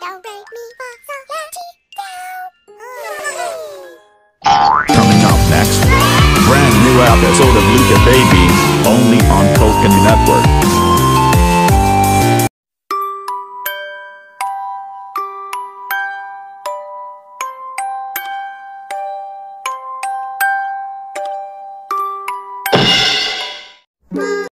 fa, la, ti. Coming up next, brand new episode of Luca Baby, only on Koken Network.